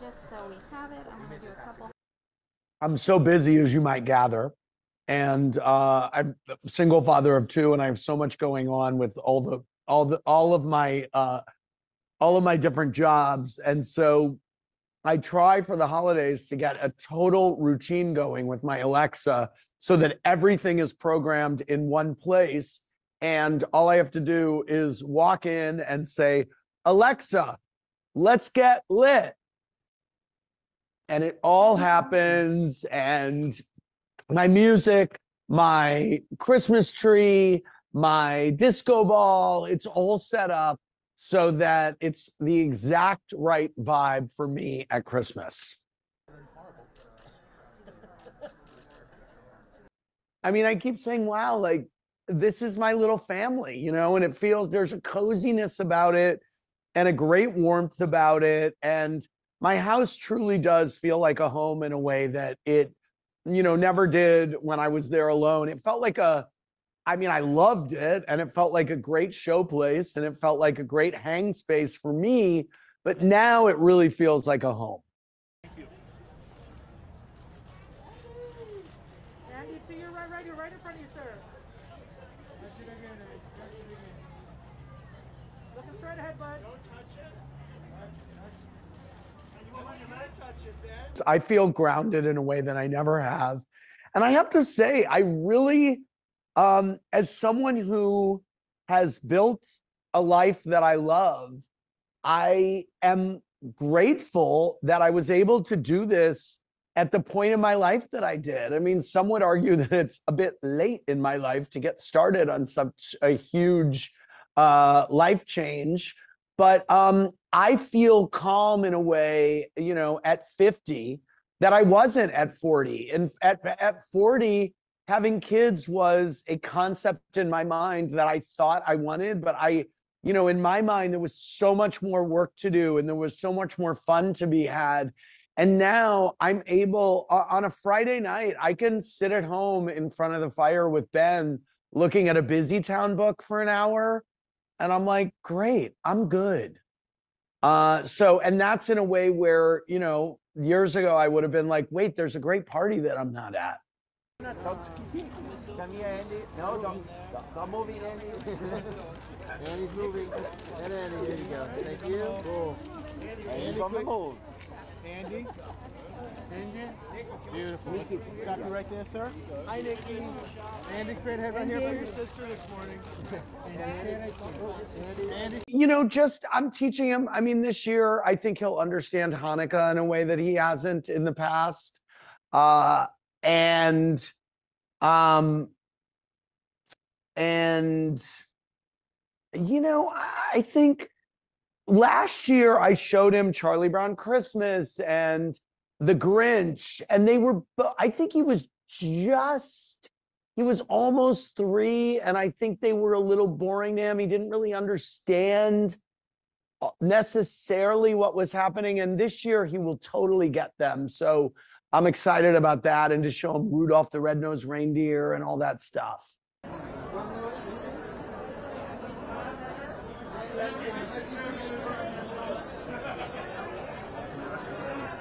just so we have it, I'm gonna do a couple. I'm so busy, as you might gather. And uh, I'm a single father of two, and I have so much going on with all the all the all of my uh, all of my different jobs. And so I try for the holidays to get a total routine going with my Alexa so that everything is programmed in one place. And all I have to do is walk in and say, Alexa, let's get lit. And it all happens. And my music, my Christmas tree, my disco ball, it's all set up so that it's the exact right vibe for me at Christmas. I mean, I keep saying, wow, like this is my little family, you know, and it feels there's a coziness about it and a great warmth about it. And my house truly does feel like a home in a way that it, you know, never did when I was there alone. It felt like a, I mean, I loved it and it felt like a great show place and it felt like a great hang space for me. But now it really feels like a home. Andy, to your right, right, you're right in front of you, sir. Touch it again, it again. Looking straight ahead, bud. Don't touch it. You want to touch it, Ben? I feel grounded in a way that I never have. And I have to say, I really, um, as someone who has built a life that I love, I am grateful that I was able to do this at the point in my life that I did. I mean, some would argue that it's a bit late in my life to get started on such a huge uh, life change. But um, I feel calm in a way, you know, at 50 that I wasn't at 40. And at, at 40, having kids was a concept in my mind that I thought I wanted, but I, you know, in my mind, there was so much more work to do and there was so much more fun to be had. And now I'm able on a Friday night, I can sit at home in front of the fire with Ben looking at a Busytown book for an hour. And I'm like, great, I'm good. Uh, so, and that's in a way where, you know, years ago I would have been like, wait, there's a great party that I'm not at. Andy's moving. And Andy, you go. Thank you. Cool. The move. Andy. Andy. Beautiful. Stop you right there, sir. Hi, Nikki. Andy, straight ahead right here, for your sister this morning. Andy. Andy. you know, just I'm teaching him. I mean, this year I think he'll understand Hanukkah in a way that he hasn't in the past. Uh, and um and you know, I think last year I showed him Charlie Brown Christmas and The Grinch, and they were, I think he was just, he was almost three, and I think they were a little boring to him. He didn't really understand uh, necessarily what was happening. And this year he will totally get them. So I'm excited about that and to show him Rudolph the Red-Nosed Reindeer and all that stuff. Thank you.